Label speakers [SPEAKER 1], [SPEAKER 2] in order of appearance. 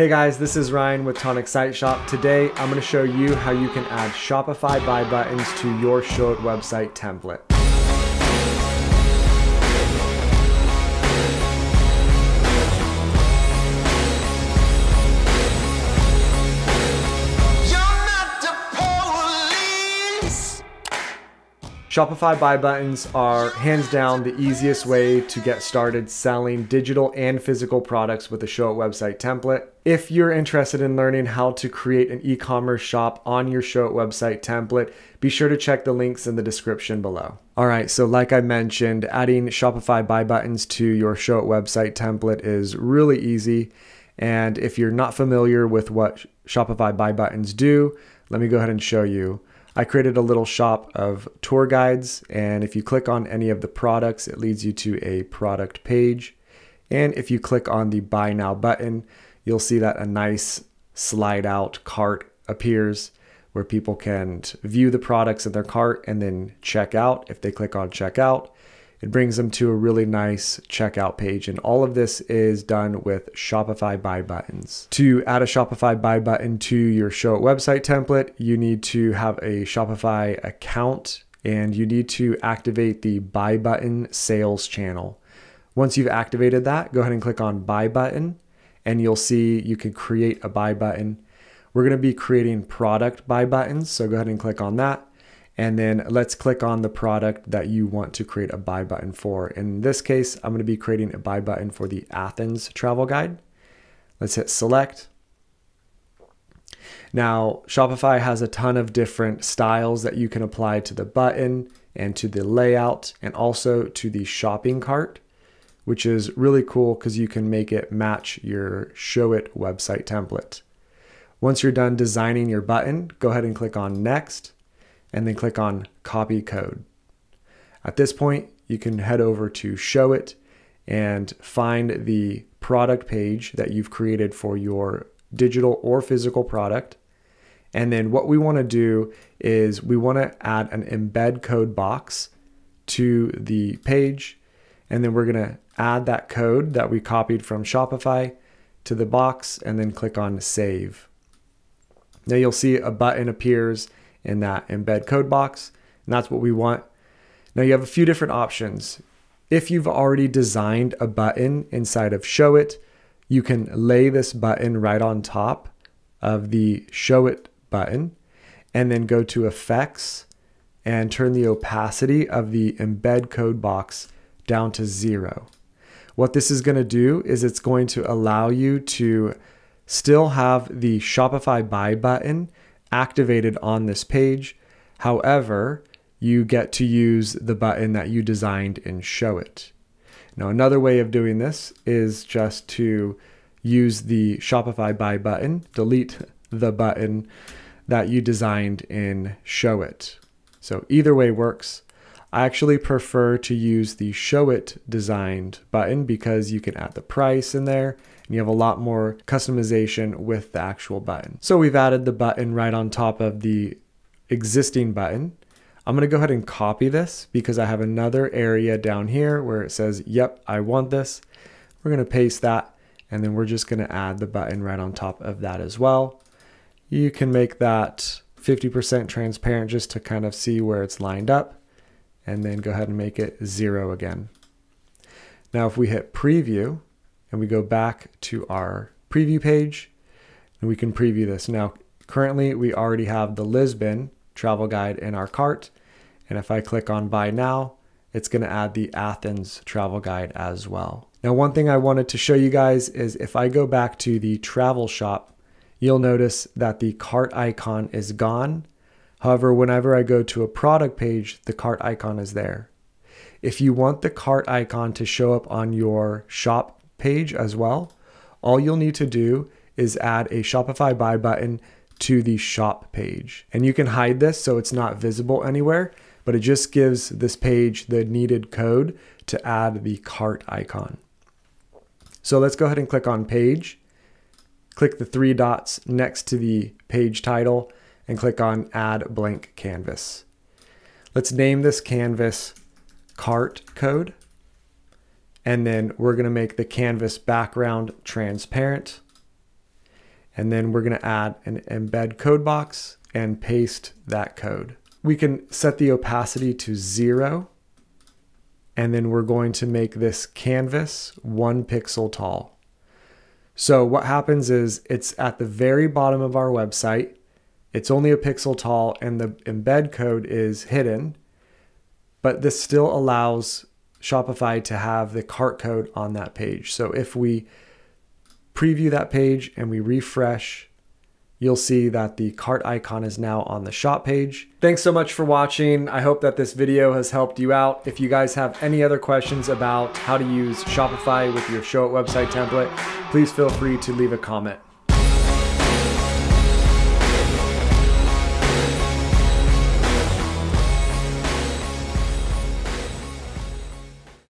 [SPEAKER 1] Hey guys, this is Ryan with Tonic Site Shop. Today I'm going to show you how you can add Shopify buy buttons to your Showit website template. Shopify buy buttons are hands down the easiest way to get started selling digital and physical products with a show Showit website template. If you're interested in learning how to create an e-commerce shop on your show Showit website template, be sure to check the links in the description below. All right, so like I mentioned, adding Shopify buy buttons to your show Showit website template is really easy. And if you're not familiar with what Shopify buy buttons do, let me go ahead and show you. I created a little shop of tour guides, and if you click on any of the products, it leads you to a product page. And if you click on the Buy Now button, you'll see that a nice slide out cart appears where people can view the products in their cart and then check out. If they click on checkout, it brings them to a really nice checkout page. And all of this is done with Shopify buy buttons. To add a Shopify buy button to your Showit website template, you need to have a Shopify account and you need to activate the buy button sales channel. Once you've activated that, go ahead and click on buy button and you'll see you can create a buy button. We're going to be creating product buy buttons. So go ahead and click on that. And then let's click on the product that you want to create a buy button for. In this case, I'm going to be creating a buy button for the Athens travel guide. Let's hit select. Now, Shopify has a ton of different styles that you can apply to the button and to the layout and also to the shopping cart, which is really cool because you can make it match your Showit website template. Once you're done designing your button, go ahead and click on next and then click on copy code. At this point, you can head over to Showit and find the product page that you've created for your digital or physical product. And then what we want to do is we want to add an embed code box to the page. And then we're going to add that code that we copied from Shopify to the box and then click on save. Now you'll see a button appears in that embed code box. And that's what we want. Now you have a few different options. If you've already designed a button inside of Showit, you can lay this button right on top of the Showit button and then go to effects and turn the opacity of the embed code box down to zero. What this is going to do is it's going to allow you to still have the Shopify buy button activated on this page. However, you get to use the button that you designed in Showit. Now, another way of doing this is just to use the Shopify buy button, delete the button that you designed in Showit. So either way works. I actually prefer to use the Showit designed button because you can add the price in there and you have a lot more customization with the actual button. So we've added the button right on top of the existing button. I'm gonna go ahead and copy this because I have another area down here where it says, yep, I want this. We're gonna paste that and then we're just gonna add the button right on top of that as well. You can make that 50% transparent just to kind of see where it's lined up and then go ahead and make it zero again. Now if we hit preview and we go back to our preview page and we can preview this. Now currently we already have the Lisbon travel guide in our cart and if I click on buy now it's going to add the Athens travel guide as well. Now one thing I wanted to show you guys is if I go back to the travel shop you'll notice that the cart icon is gone However, whenever I go to a product page, the cart icon is there. If you want the cart icon to show up on your shop page as well, all you'll need to do is add a Shopify buy button to the shop page. And you can hide this so it's not visible anywhere, but it just gives this page the needed code to add the cart icon. So let's go ahead and click on page. Click the three dots next to the page title and click on add blank canvas. Let's name this canvas cart code. And then we're gonna make the canvas background transparent. And then we're gonna add an embed code box and paste that code. We can set the opacity to zero. And then we're going to make this canvas one pixel tall. So what happens is it's at the very bottom of our website. It's only a pixel tall and the embed code is hidden, but this still allows Shopify to have the cart code on that page. So if we preview that page and we refresh, you'll see that the cart icon is now on the shop page. Thanks so much for watching. I hope that this video has helped you out. If you guys have any other questions about how to use Shopify with your Showit website template, please feel free to leave a comment.